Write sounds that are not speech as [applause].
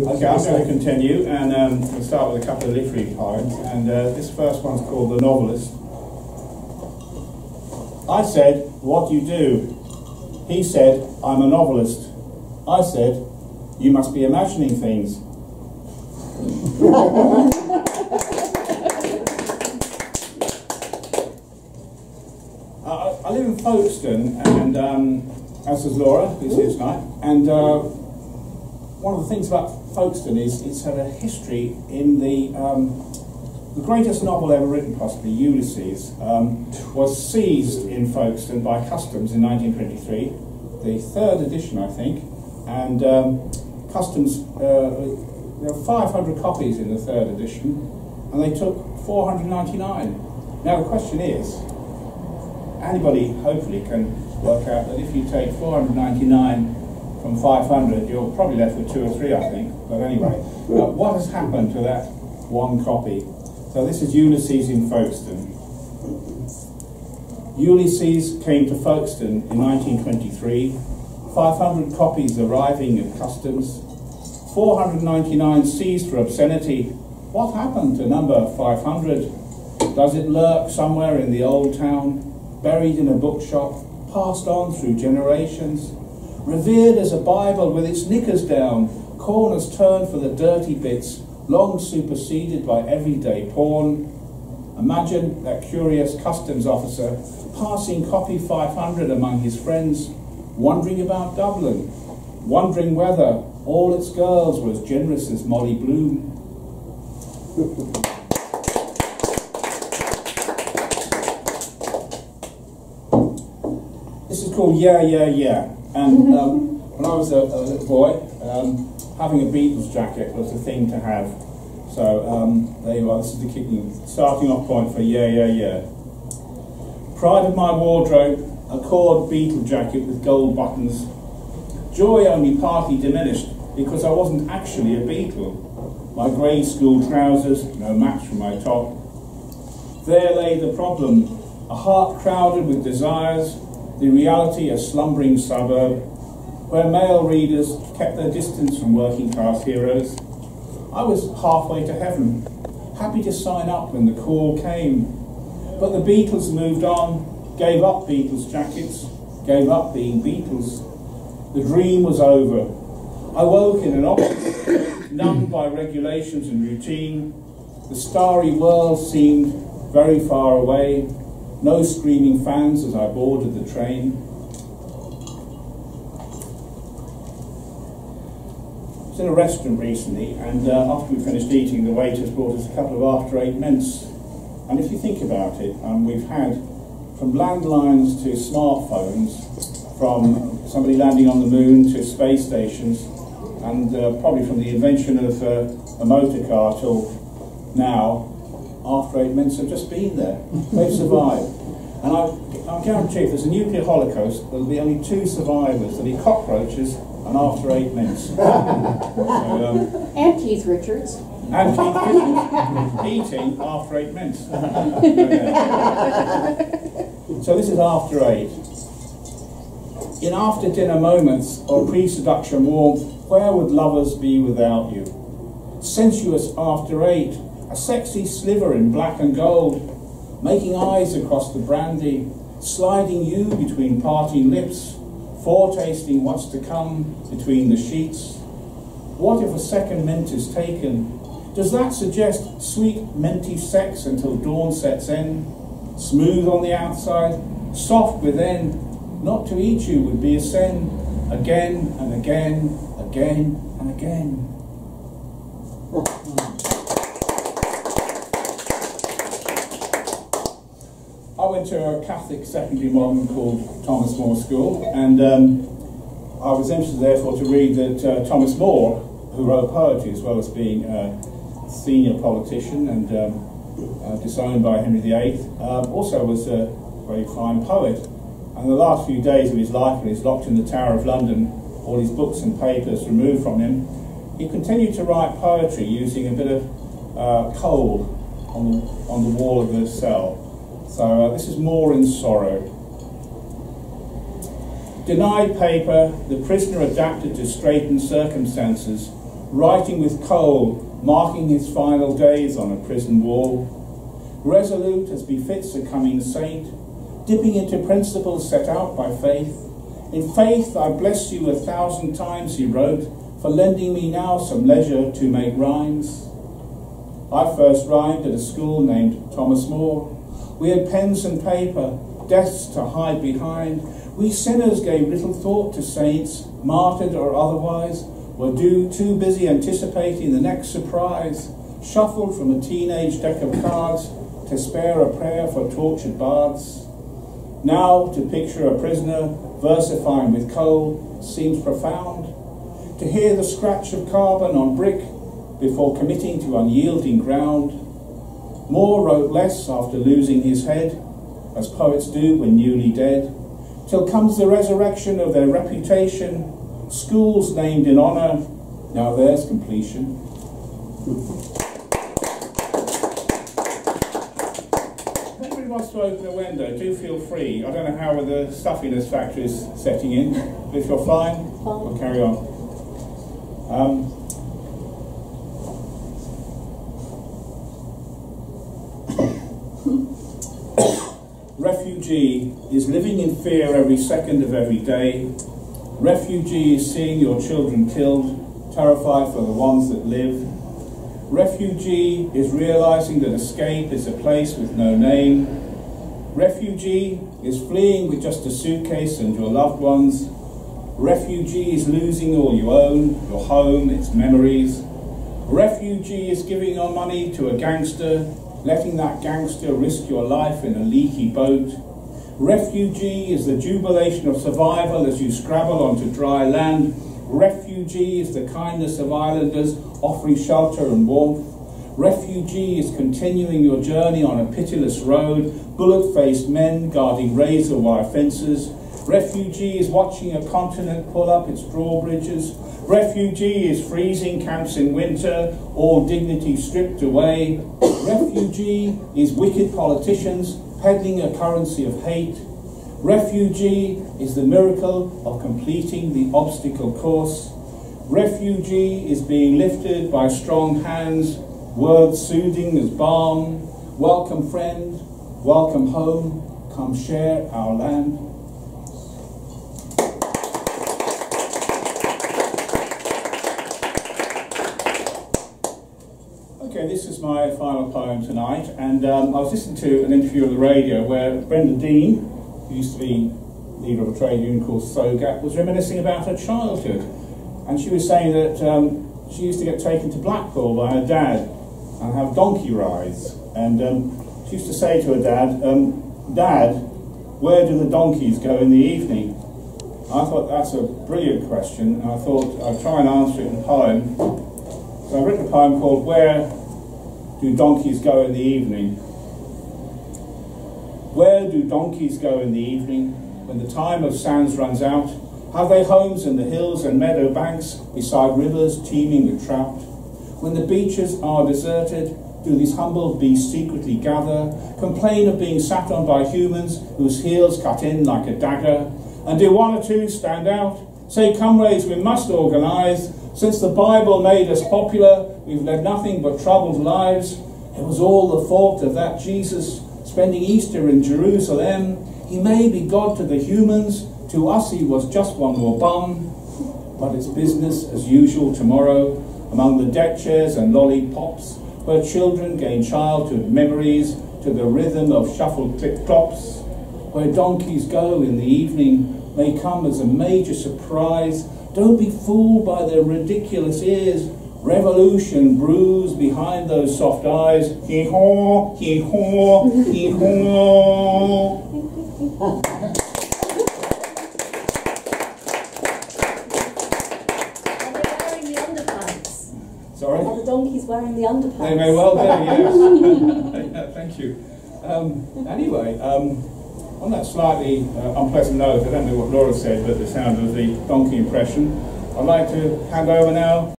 Okay, I'm going to continue and um, we'll start with a couple of literary poems. And uh, this first one's called The Novelist. I said, What do you do? He said, I'm a novelist. I said, You must be imagining things. [laughs] I, live in Folkestone, and um, as does Laura, who's here tonight. And uh, one of the things about Folkestone is it's had a history in the um, the greatest novel ever written, possibly Ulysses, um, was seized in Folkestone by customs in 1923, the third edition, I think, and um, customs. Uh, there were 500 copies in the third edition, and they took 499. Now the question is, anybody hopefully can work out that if you take 499 from 500, you're probably left with two or three, I think. But anyway, uh, what has happened to that one copy? So this is Ulysses in Folkestone. Ulysses came to Folkestone in 1923, 500 copies arriving at customs, 499 seized for obscenity. What happened to number 500? Does it lurk somewhere in the old town, buried in a bookshop, passed on through generations, revered as a Bible with its knickers down, corners turned for the dirty bits, long superseded by everyday porn? Imagine that curious customs officer passing copy 500 among his friends, wondering about Dublin, wondering whether all its girls were as generous as Molly Bloom. [laughs] this is called Yeah, Yeah, Yeah. And um, when I was a, a little boy, um, having a Beatles jacket was a thing to have. So um, there you are, this is the kicking, starting off point for Yeah, Yeah, Yeah. Pride of my wardrobe, a cord Beatle jacket with gold buttons. Joy only partly diminished because I wasn't actually a Beatle. My grey school trousers, no match for my top. There lay the problem, a heart crowded with desires, the reality a slumbering suburb, where male readers kept their distance from working class heroes. I was halfway to heaven, happy to sign up when the call came. But the Beatles moved on, gave up Beatles jackets, gave up being Beatles. The dream was over. I woke in an office, numbed by regulations and routine. The starry world seemed very far away. No screaming fans as I boarded the train. I was in a restaurant recently, and uh, after we finished eating, the waiters brought us a couple of after eight mints. And if you think about it, um, we've had from landlines to smartphones, from somebody landing on the moon to space stations, and uh, probably from the invention of uh, a motor car till now, after eight mints have just been there. They've survived. And I, I guarantee if there's a nuclear holocaust, there'll be only two survivors. There'll be cockroaches and after eight mints. [laughs] so, um, And Keith Richards. and Keith Richards eating after eight mints. [laughs] so this is after eight. In after dinner moments or pre seduction warmth, where would lovers be without you? Sensuous after eight, a sexy sliver in black and gold, making eyes across the brandy, sliding you between parting lips, foretasting what's to come between the sheets. What if a second mint is taken? Does that suggest sweet minty sex until dawn sets in? Smooth on the outside, soft within, not to eat you would be a sin. Again and again, again and again. Went to a Catholic secondary modern called Thomas More School, and um, I was interested, therefore, to read that uh, Thomas More, who wrote poetry as well as being a senior politician and um, uh, disowned by Henry VIII, um, also was a very fine poet. And the last few days of his life, when he's locked in the Tower of London, all his books and papers removed from him, he continued to write poetry using a bit of uh, coal on the, on the wall of the cell. So uh, this is more in sorrow. Denied paper, the prisoner adapted to straitened circumstances, writing with coal, marking his final days on a prison wall. Resolute as befits a coming saint, dipping into principles set out by faith. In faith I bless you a thousand times, he wrote, for lending me now some leisure to make rhymes. I first rhymed at a school named Thomas More. We had pens and paper, desks to hide behind. We sinners gave little thought to saints, martyred or otherwise, were due, too busy anticipating the next surprise, shuffled from a teenage deck of cards to spare a prayer for tortured bards. Now, to picture a prisoner versifying with coal seems profound. To hear the scratch of carbon on brick before committing to unyielding ground. More wrote less after losing his head, as poets do when newly dead, till comes the resurrection of their reputation, schools named in honour, now there's completion. If anybody wants to open a window, do feel free. I don't know how the stuffiness factor is setting in, but if you're fine, Fine. we'll carry on. Um, Refugee is living in fear every second of every day. Refugee is seeing your children killed, terrified for the ones that live. Refugee is realizing that escape is a place with no name. Refugee is fleeing with just a suitcase and your loved ones. Refugee is losing all you own, your home, its memories. Refugee is giving your money to a gangster, letting that gangster risk your life in a leaky boat. Refugee is the jubilation of survival as you scrabble onto dry land. Refugee is the kindness of islanders offering shelter and warmth. Refugee is continuing your journey on a pitiless road, bullet faced men guarding razor wire fences. Refugee is watching a continent pull up its drawbridges. Refugee is freezing camps in winter, all dignity stripped away. Refugee is wicked politicians peddling a currency of hate. Refugee is the miracle of completing the obstacle course. Refugee is being lifted by strong hands, words soothing as balm. Welcome, friend, welcome home, come share our land. Okay, this is my final poem tonight, and um, I was listening to an interview on the radio where Brenda Dean, who used to be leader of a trade union called SOGAT, was reminiscing about her childhood, and she was saying that um, she used to get taken to Blackpool by her dad and have donkey rides, and um, she used to say to her dad, um, "Dad, where do the donkeys go in the evening?" I thought that's a brilliant question, and I thought I'd try and answer it in a poem. So I've written a poem called Where Do Donkeys Go in the Evening? Where do donkeys go in the evening when the time of sands runs out? Have they homes in the hills and meadow banks beside rivers teeming with trout? When the beaches are deserted, do these humble beasts secretly gather, complain of being sat on by humans whose heels cut in like a dagger? And do one or two stand out? Say, comrades, we must organise. Since the Bible made us popular, we've led nothing but troubled lives. It was all the fault of that Jesus spending Easter in Jerusalem. He may be God to the humans, to us he was just one more bum. But it's business as usual tomorrow among the deck chairs and lollipops, where children gain childhood memories to the rhythm of shuffled clip clops, where donkeys go in the evening may come as a major surprise. Don't be fooled by their ridiculous ears. Revolution brews behind those soft eyes. Hee haw, hee haw, hee haw. Are they wearing the underpants? Sorry? The donkeys wearing the underpants? They may well be, yes. yeah, [laughs] [laughs] thank you. Um, anyway, um, on that slightly uh, unpleasant note, I don't know what Laura said, but the sound of the donkey impression, I'd like to hand over now